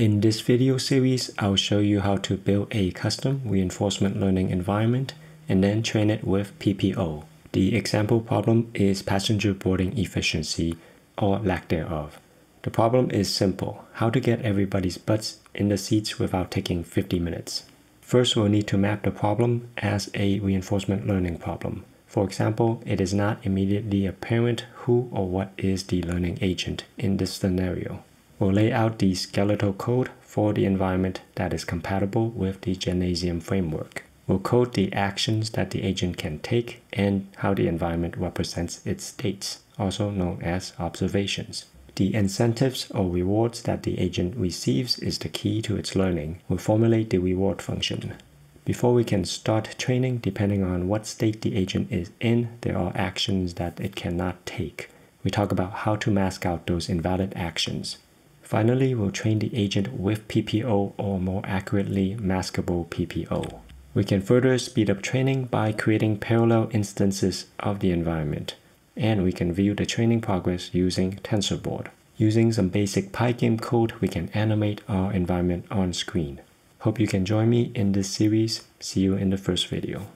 In this video series, I'll show you how to build a custom reinforcement learning environment and then train it with PPO. The example problem is passenger boarding efficiency or lack thereof. The problem is simple, how to get everybody's butts in the seats without taking 50 minutes. First, we'll need to map the problem as a reinforcement learning problem. For example, it is not immediately apparent who or what is the learning agent in this scenario. We'll lay out the skeletal code for the environment that is compatible with the Gymnasium framework. We'll code the actions that the agent can take and how the environment represents its states, also known as observations. The incentives or rewards that the agent receives is the key to its learning. We'll formulate the reward function. Before we can start training, depending on what state the agent is in, there are actions that it cannot take. We talk about how to mask out those invalid actions. Finally, we'll train the agent with PPO or more accurately, maskable PPO. We can further speed up training by creating parallel instances of the environment and we can view the training progress using TensorBoard. Using some basic Pygame code, we can animate our environment on screen. Hope you can join me in this series. See you in the first video.